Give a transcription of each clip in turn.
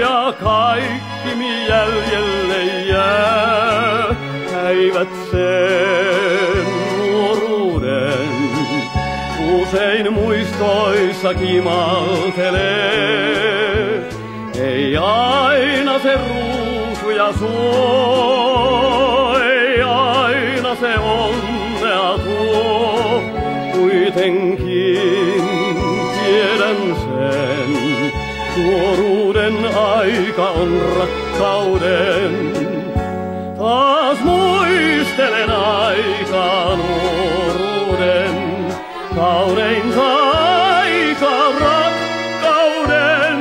ja kaikki jäljelle jää, häivät sen nuoruuden. Usein muistoissa kimaltelee, ei aina se ruusuja suo, ei aina se onnea tuo, kuitenkin Nuoruuden aika on rakkauden. Taas muistelen aikaa nuoruuden, kauneinta aika rakkauden.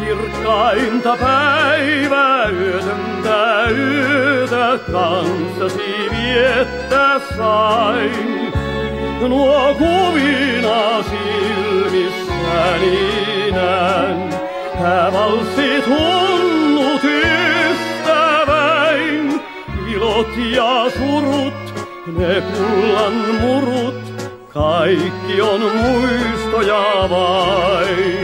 Kirkkainta päivää yötöntä yötä kanssasi viettää sain. Nuo kuvina valssit hunnut ystäväin. Ilot ja surut, ne kullan murut, kaikki on muistoja vain.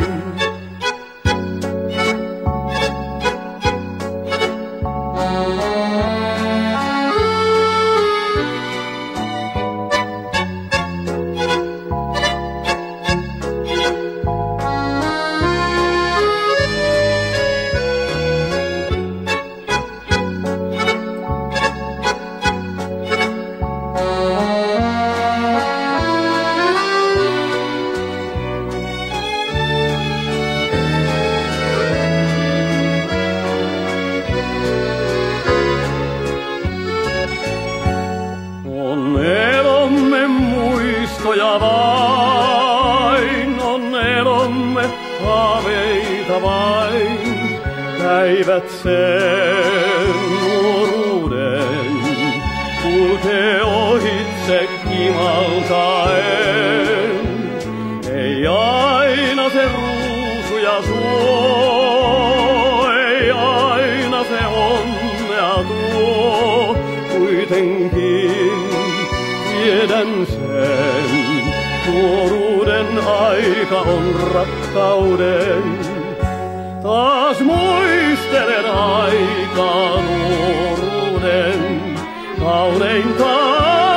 Elomme haaveita vain. Päivät sen nuoruuden kulkee ohitse kimaltaen. Ei aina se ruusuja suo, ei aina se onnea tuo, kuitenkin tiedän sen. Nuoruuden aika on rakkauden. Taas muistelen aikaa nuoruuden, kauneinta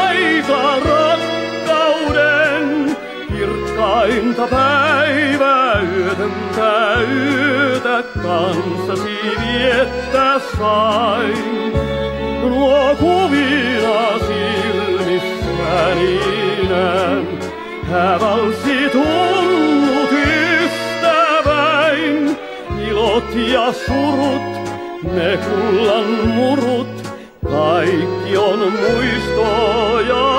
aika rakkauden. Kirkkainta päivää yötöntä yötä kanssasi viettää sain. Nuo kuvina silmissäni surut, ne kullan murut, kaikki on muistoja